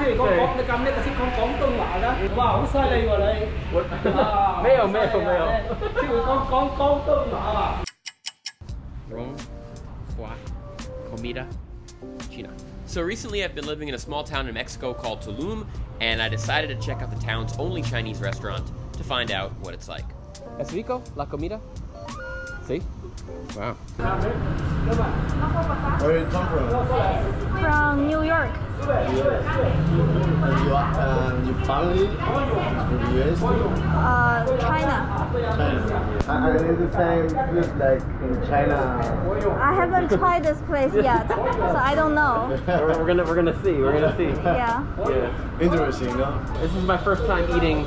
即系讲讲你咁叻，识讲广东话啦，哇，好犀利喎你！啊没有没有没有即会讲讲广东话啊！ Rome, Hua, Comida, China. So recently I've been living in a small town in Mexico called Tulum, and I decided to check out the town's only Chinese restaurant to find out what it's like. ¿Es rico la comida? Sí. Wow. Where you come from? From New York. And you, uh, your family from the US? Uh, China. China. I, I need the same food like in China. I haven't tried this place yet, so I don't know. we're, we're gonna we're gonna see. We're gonna see. Yeah. Yeah. Interesting, no? This is my first time eating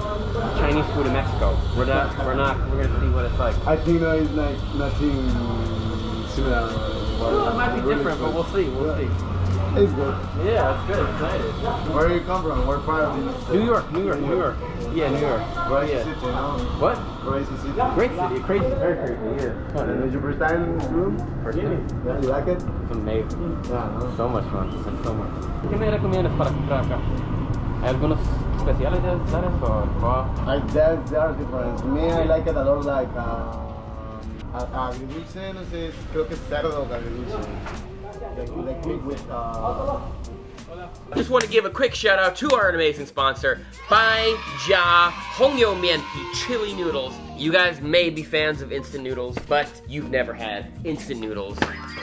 Chinese food in Mexico. We're not we're not we're gonna see what it's like. I think that is like nothing similar. Well, it might be different, but we'll see. We'll see. It's good. Yeah, it's good. Excited. Where you come from? What part of the New York, New York, New York. Yeah, New York. Crazy yeah. city, no? What? Crazy city. Great city, crazy, very crazy. Yeah. Fun. And is your first time in this room? First time. Yeah, you like it? It's amazing. Yeah, no? So much fun. So much. ¿Qué me recomiendas para comprar acá? ¿Hay algunos especiales de sabes o wow? Like that, there are different. Me, I like it a lot like uh, a- agridulce, no sé, creo que es cerdo agridulce. Like, like mixed with uh, I just want to give a quick shout out to our amazing sponsor, Bai Jia Hongyou Mianpi Chili Noodles. You guys may be fans of instant noodles, but you've never had instant noodles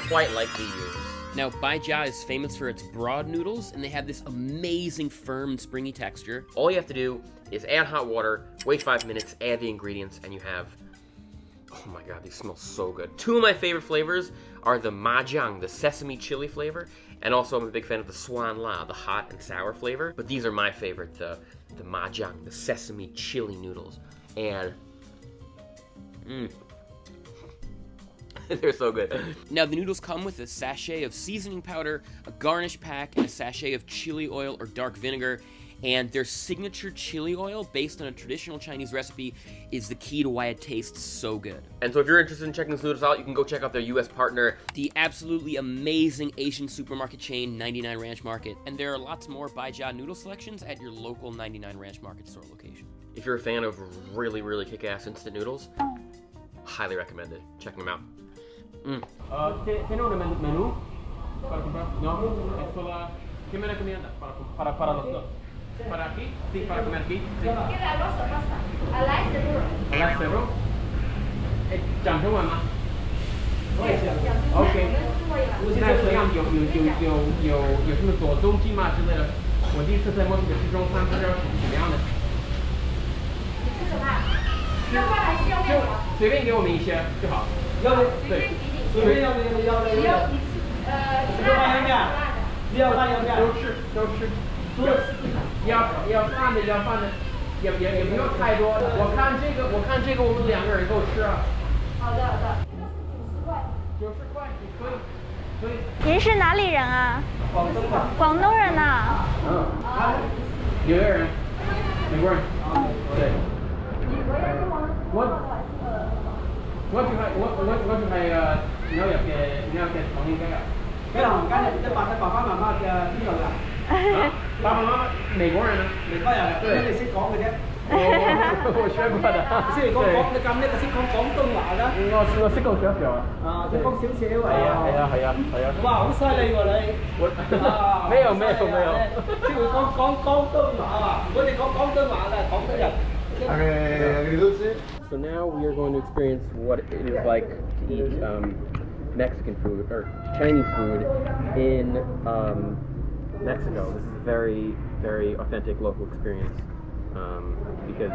quite like we use. Now, Bai Jia is famous for its broad noodles, and they have this amazing firm and springy texture. All you have to do is add hot water, wait five minutes, add the ingredients, and you have Oh my god, these smell so good. Two of my favorite flavors are the Majiang, the sesame chili flavor, and also I'm a big fan of the Suan La, the hot and sour flavor. But these are my favorite, the, the Majiang, the sesame chili noodles. And, mmm. They're so good. Now, the noodles come with a sachet of seasoning powder, a garnish pack, and a sachet of chili oil or dark vinegar. And their signature chili oil, based on a traditional Chinese recipe, is the key to why it tastes so good. And so, if you're interested in checking these noodles out, you can go check out their US partner, the absolutely amazing Asian supermarket chain 99 Ranch Market. And there are lots more Baijia noodle selections at your local 99 Ranch Market store location. If you're a fan of really, really kick ass instant noodles, highly recommended. Checking them out. Mm. Uh, ¿qué, ¿Tiene un men- menú para comprar? No, es solo... ¿Qué me recomienda para, para, para los dos? ¿Para aquí? Sí, para comer aquí. Sí. ¿Hablas cerro? Eh, 讲中文吗？OK。那这样有有有有有有什么左中鸡嘛之类的？我第一次在墨西哥吃中餐，不知道是什么样的。就随便给我们一些就好。要你对，隨便要你要你要你你要辣要面，你要辣要面，都吃都吃。要要饭的要饭的，也也也不用太多。我看这个，我看这个，我们两个人够吃啊。好的好的。九十块，可以，可以。您是哪里人啊？广东的。广东人呐、嗯，纽约人，美国人。啊对。我我就係我我我只係誒紐約嘅紐約嘅唐人街啊。cái nào cái này 即係爸爸爸媽媽嘅邊度㗎？啊，爸爸妈妈美国人啊。美国人，咁你识讲嘅啫。我我学过的。即系讲讲你咁叻，就识讲广东话啦。我我识讲少少啊。啊，识讲少少系啊系啊系啊系啊。哇，好犀利喎你！我啊没有没有没有。即系会讲讲广东话啊！如果你讲广东话咧，广东人。 agri- agridulce. So now we are going to experience what it is like to eat um, Mexican food or Chinese food in um, Mexico. This is a very, very authentic local experience um, because,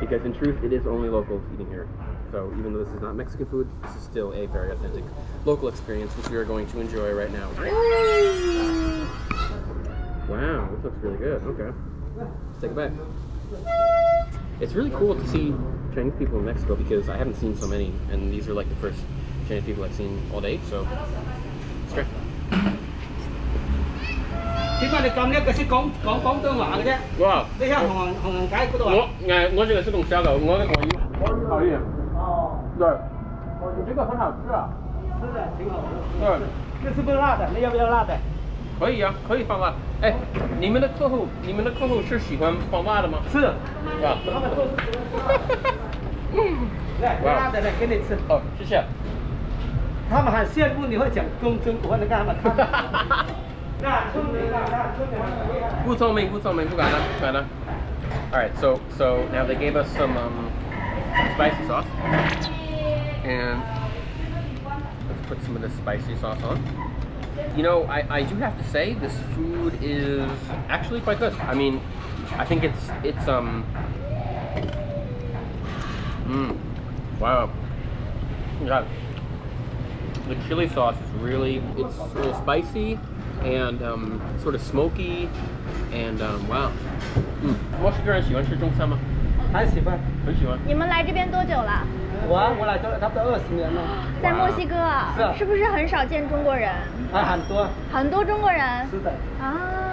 because in truth, it is only locals eating here. So even though this is not Mexican food, this is still a very authentic local experience, which we are going to enjoy right now. Wow, this looks really good. Okay, let's take a bite. It's really cool to see Chinese people in Mexico because I haven't seen so many, and these are like the first Chinese people I've seen all day. So it's great. 點解你咁叻嘅識講講廣東話嘅啫？Wow. 你喺紅行紅行街嗰度我啊？哎，我这个是从小的，我我我讨厌。哦，对，我这个很好吃啊。是的，挺好的。对，这是不是辣的？你要不要辣的？可以啊，可以放辣。哎，你们的客户，你们的客户是喜欢放辣的吗？是，啊。他们都是。来，辣的来给你吃。哦，谢谢。他们很羡慕你会讲公中国，你看他们看。Putoming, Who got bugana. Alright, so so now they gave us some um, spicy sauce. And let's put some of this spicy sauce on. You know, I, I do have to say this food is actually quite good. I mean, I think it's it's um mm, wow. yeah, The chili sauce is really it's a little spicy and um, sort of smoky and um, wow. 嗯，我是个人喜欢吃中餐吗？还喜欢。很喜欢。你们来这边多久了？我啊我来这差不多二十年了。在墨西哥啊是啊是不是很少见中国人？啊，很多。很多中国人是的，啊，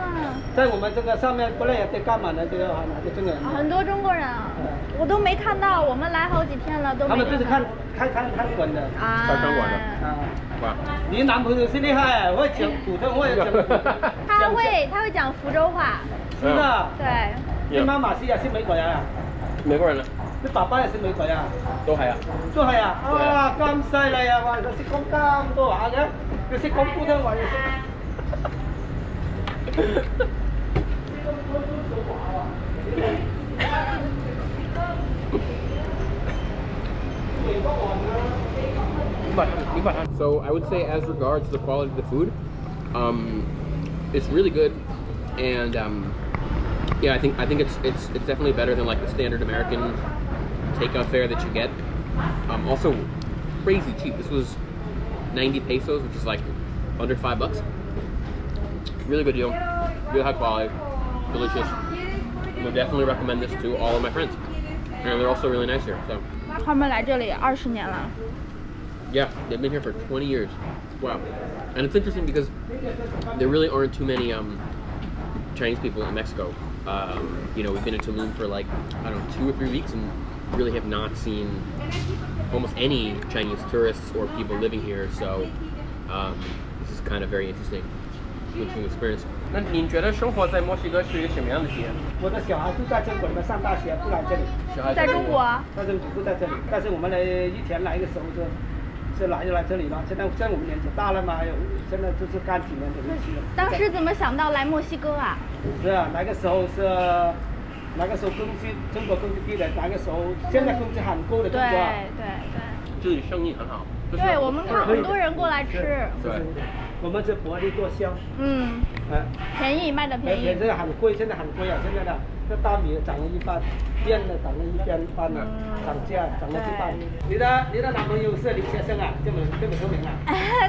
在我们这个上面不累得干嘛呢？这个很多中国人。很多中国人啊，我都没看到，我们来好几天了都没他们就是看看看看看馆的。啊，开餐馆的啊，哇，你男朋友是厉害，会讲普通话，也讲。他会他会讲福州话，是的。对，你妈妈是也是美国人啊？美國人啦，你爸爸又識美國人啊？都係啊。都係啊！啊，咁犀利啊！哇，佢識講咁多話嘅，佢識講普通話又識。So I would say, as regards the quality of the food, um, it's really good, and um, yeah, I think I think it's it's it's definitely better than like the standard American takeout fare that you get. Um, also, crazy cheap. This was 90 pesos, which is like under five bucks. Really good deal, really high quality, delicious Would definitely recommend this to all of my friends, and they're also really nice here. So. 他们来这里二十年了， Yeah, they've been here for 20 years. Wow. And it's interesting because there really aren't too many um, Chinese people in Mexico. Um, you know, we've been in Tulum for like, I don't know, two or three weeks and really have not seen almost any Chinese tourists or people living here. So um, this is kind of very interesting, Interesting experience. 那您觉得生活在墨西哥是一个什么样的体验？我的小孩都在中国里面上大学，不来这里，小孩在中国，在中国不在这里。但是我们来，以前来的时候就就来就来这里了。现在现在我们年纪大了嘛，有现在就是干几年就没去了。当时怎么想到来墨西哥啊？是啊，那个时候是那个时候工资中国工资低的，那个时候现在工资很高的中对国啊。对对，这里生意很好。就是对我们看很多人过来吃，对，我们这薄利多销，嗯，哎，便宜卖的便宜这个很贵，现在很贵啊！现在的这大米涨了一半，面的涨了一边半了，涨价涨了一半。你的你的男朋友是留学生啊？这么这么出名啊？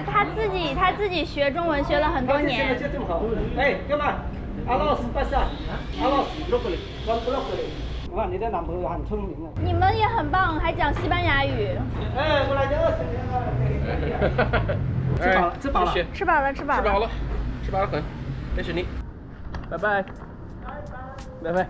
他自己他自己学中文学了很多现在年就，这么好。哎，哥们，阿老师不是啊？阿老师不过来，光不过来。哇，你的男朋友很聪明啊！你们也很棒，还讲西班牙语，哎，我来这二十年了。吃饱了，吃饱了。谢谢吃饱了吃饱了，吃饱了，吃饱了很，谢谢你，拜拜，拜拜。